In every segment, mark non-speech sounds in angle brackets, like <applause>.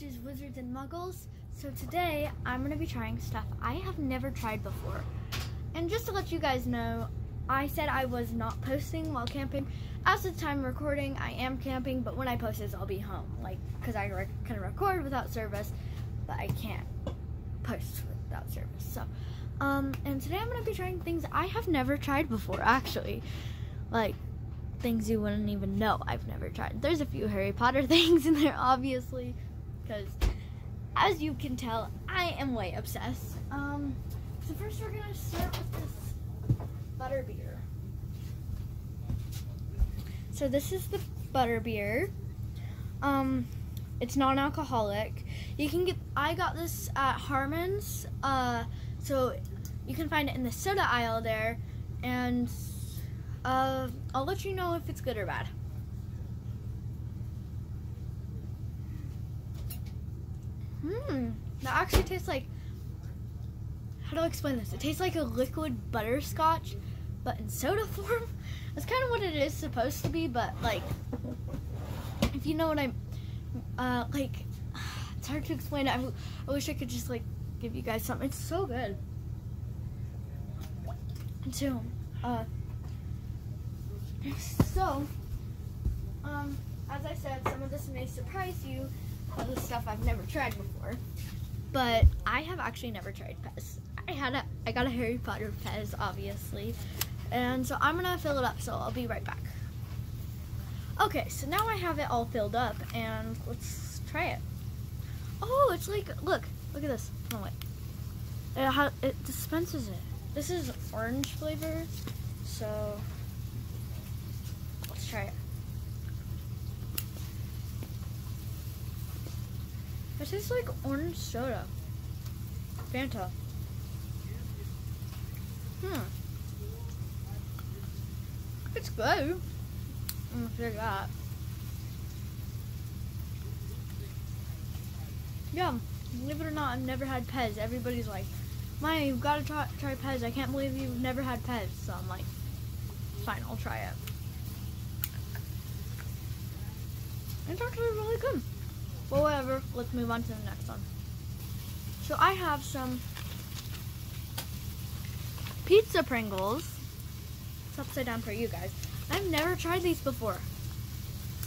which is Wizards and Muggles. So today I'm going to be trying stuff I have never tried before. And just to let you guys know, I said I was not posting while camping. As of the time recording, I am camping, but when I post this, I'll be home. Like, because I re- can record without service, but I can't post without service. So, um, and today I'm going to be trying things I have never tried before, actually. Like, things you wouldn't even know I've never tried. There's a few Harry Potter <laughs> things in there, obviously, because as you can tell, I am way obsessed. Um, so first we're gonna start with this butter beer. So this is the butter beer. Um, it's non-alcoholic. You can get. I got this at Harmon's. Uh, so you can find it in the soda aisle there, and uh, I'll let you know if it's good or bad. Hmm, that actually tastes like. How do I explain this? It tastes like a liquid butterscotch, but in soda <laughs> form. That's kind of what it is supposed to be, but like, if you know what I'm, uh, like, <sighs> it's hard to explain. I, I wish I could just like give you guys something. It's so good. So, uh, <laughs> so, um, as I said, some of this may surprise you, all the stuff I've never tried before. But I have actually never tried Pez. I had a, I got a Harry Potter Pez, obviously, and so I'm gonna fill it up. So I'll be right back. Okay, so now I have it all filled up, and let's try it. Oh, it's like look, look at this. No wait, it, ha it dispenses it. This is orange flavor, so let's try it. It tastes like orange soda. Fanta. Hmm. It's good. I'm gonna say that. Yeah, believe it or not, I've never had Pez. Everybody's like, Maya, you've got to try, try Pez. I can't believe you've never had Pez. So I'm like, fine, I'll try it. It's actually really good. But whatever, let's move on to the next one. So I have some pizza Pringles. It's upside down for you guys. I've never tried these before.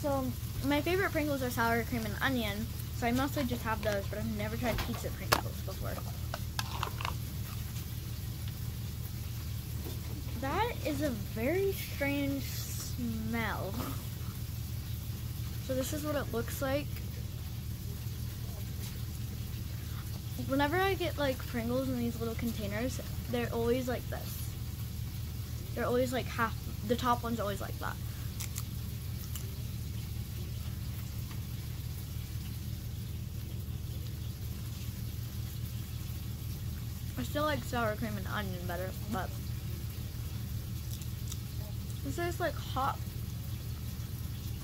So my favorite Pringles are sour cream and onion. So I mostly just have those, but I've never tried pizza Pringles before. That is a very strange smell. So this is what it looks like. Whenever I get like Pringles in these little containers, they're always like this. They're always like half, the top one's always like that. I still like sour cream and onion better, but this is like hot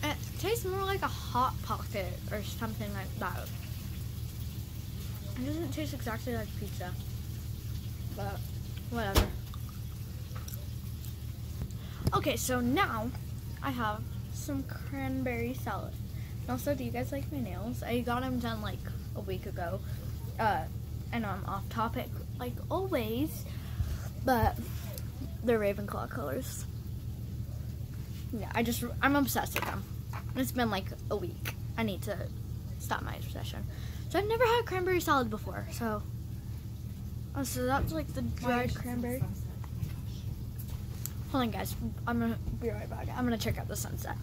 it tastes more like a hot pocket or something like that. It doesn't taste exactly like pizza, but whatever. Okay, so now I have some cranberry salad. And also, do you guys like my nails? I got them done like a week ago, uh, and I'm off topic like always, but they're Ravenclaw colors. Yeah, I just, I'm obsessed with them. It's been like a week. I need to stop my obsession. So I've never had cranberry salad before, so. Oh, so that's like the dried cranberry. Hold on, guys. I'm gonna be right back. I'm gonna check out the sunset.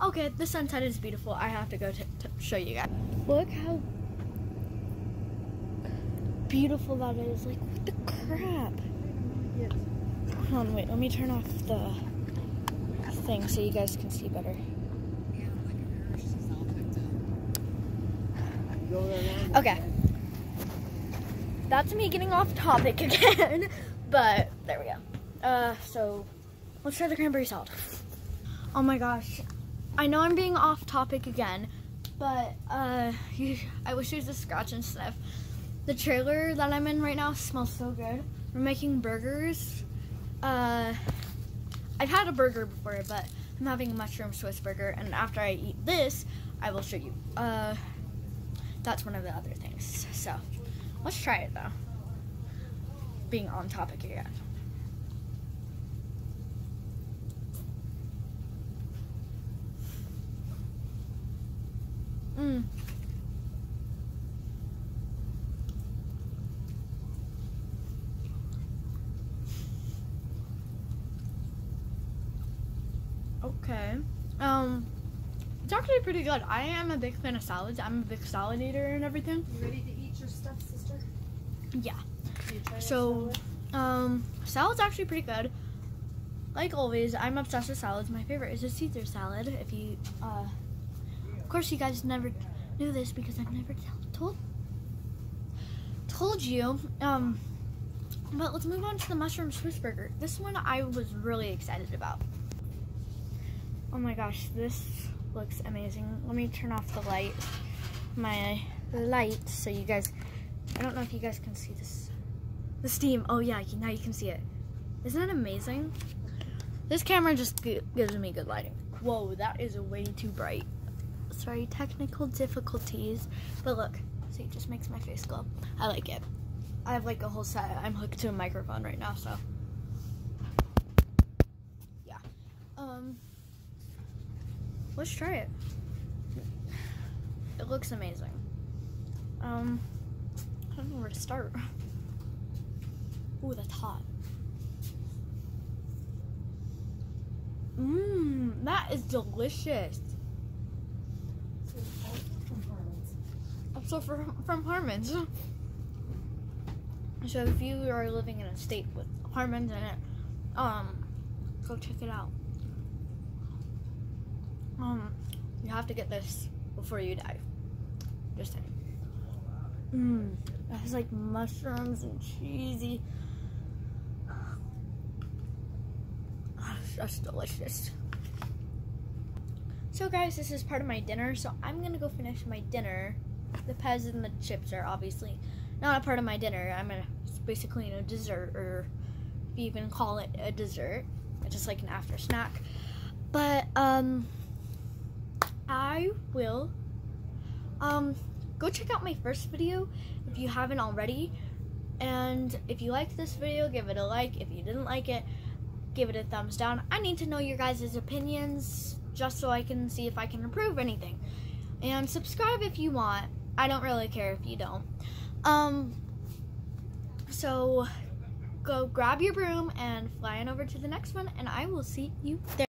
Okay, the sunset is beautiful. I have to go to, show you guys. Look how beautiful that is. Like, what the crap? Hold on, wait. Let me turn off the thing so you guys can see better. Okay. That's me getting off topic <laughs> again, but there we go. Uh, so let's try the cranberry salad. Oh my gosh. I know I'm being off topic again, but uh, <laughs> I wish there was a scratch and sniff. The trailer that I'm in right now smells so good. We're making burgers. Uh, I've had a burger before, but I'm having a mushroom Swiss burger, and after I eat this, I will show you. Uh, that's one of the other things. So let's try it though. Being on topic again. Mm. Okay. Um, it's actually pretty good. I am a big fan of salads. I'm a big salad eater and everything. You ready to eat your stuff, sister? Yeah. So- that Um, salad's actually pretty good. Like always, I'm obsessed with salads. My favorite is a Caesar salad. If you, uh, of course, you guys never knew this because I've never told told you. Um, but let's move on to the mushroom Swiss burger. This one I was really excited about. Oh my gosh, this looks amazing. Let me turn off the light, my light, so you guys. I don't know if you guys can see this. The steam. Oh yeah, now you can see it. Isn't that amazing? This camera just gives me good lighting. Whoa, that is way too bright. Sorry, technical difficulties. But look, see, it just makes my face glow. I like it. I have like a whole set. I'm hooked to a microphone right now, so. Yeah. Um. Let's try it. It looks amazing. Um. I don't know where to start. Ooh, that's hot. Mmm, that is delicious. So, Harlan's. Also from from Harmon's. So if you are living in a state with Harmon's in it, um, go check it out. Um, you have to get this before you die. Just saying. Mmm, it has like mushrooms and cheesy. <sighs> That's delicious. So guys, this is part of my dinner, so I'm gonna go finish my dinner. The Pez and the chips are obviously not a part of my dinner. I'm gonna it's basically a dessert, or if you even call it a dessert, it's just like an after snack. But um, I will um go check out my first video if you haven't already. And if you liked this video, give it a like. If you didn't like it, give it a thumbs down. I need to know your guys' opinions just so I can see if I can improve anything. And subscribe if you want. I don't really care if you don't. Um so go grab your broom and fly on over to the next one and I will see you there.